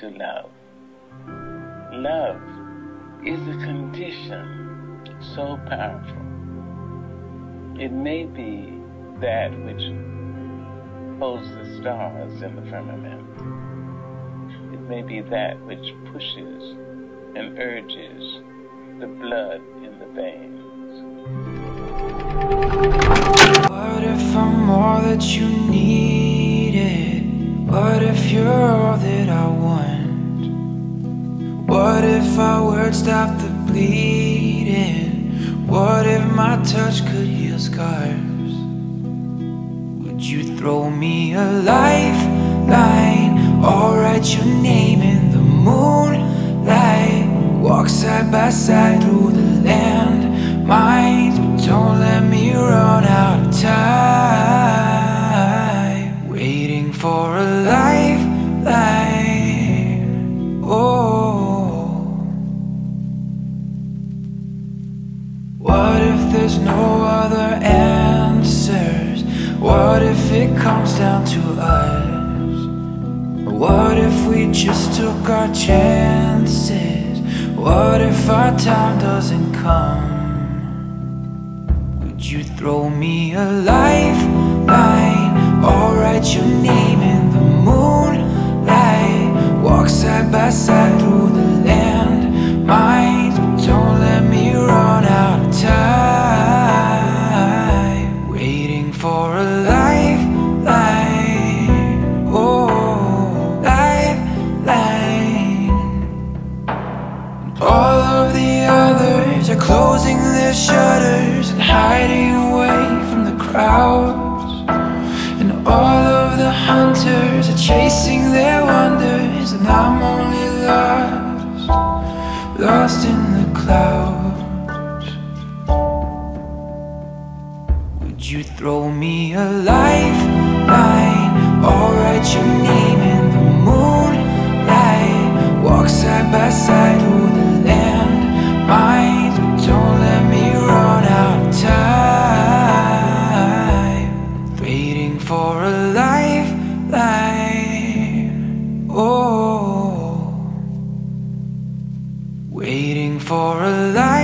to love. Love is a condition so powerful. It may be that which holds the stars in the firmament. It may be that which pushes and urges the blood in the veins. What if I'm all that you needed? Our words stop the bleeding? What if my touch could heal scars? Would you throw me a lifeline? Or write your name in the moonlight? Walk side by side through the land mines, but don't let What if there's no other answers? What if it comes down to us? What if we just took our chances? What if our time doesn't come? Would you throw me a lifeline or write your name in the for a lifeline, oh, lifeline. All of the others are closing their shutters and hiding away from the crowds. And all of the hunters are chasing their wonders, and I'm only lost, lost in throw me a lifeline or write your name in the moonlight? Walk side by side through the land mines, but don't let me run out of time. Waiting for a lifeline, oh, waiting for a lifeline.